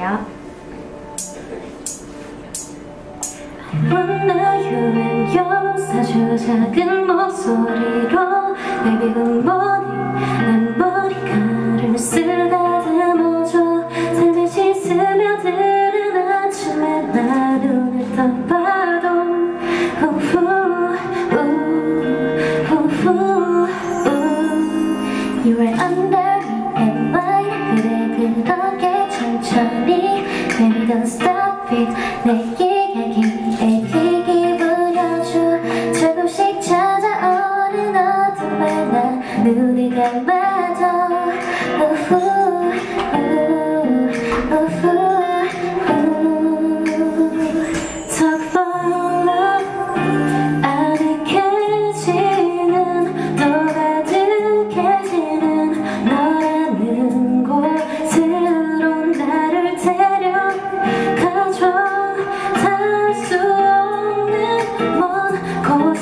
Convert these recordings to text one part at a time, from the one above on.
들려드릴게요. 만나요 사주 작은 목소리로 Baby good 머리카락을 쓰다듬어줘 삶에 스며드는 아침에 나 눈을 떠봐도 우후 우후 우 You are under me and mine 그래 그렇게 천천히 Baby don't stop it. 내 이야기에 귀 기울여줘 조금씩 찾아오는 어둠에 난 눈을 감아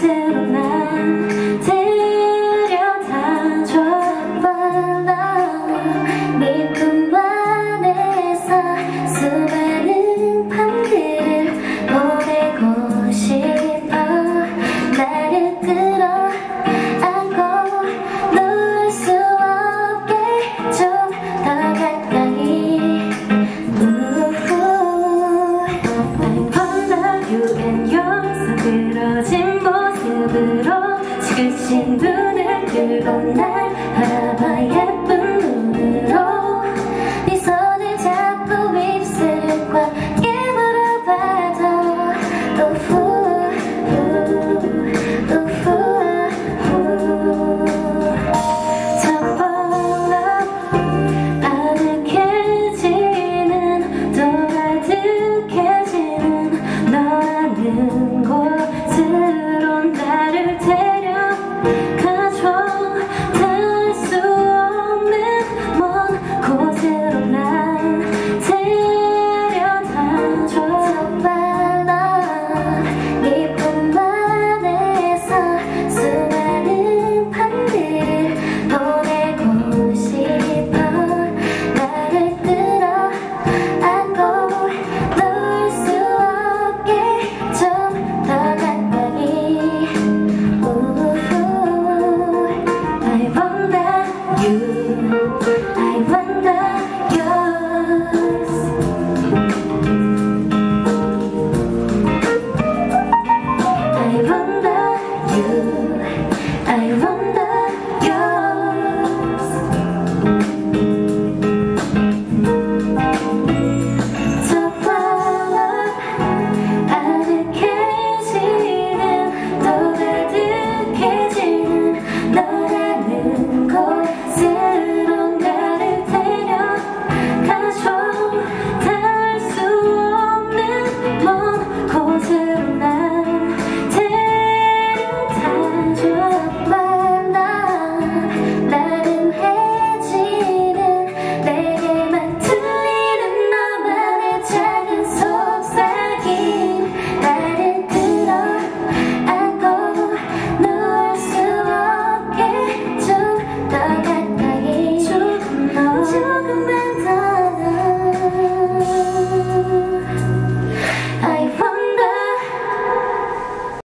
tell 그신 눈을 들고 날 바라봐야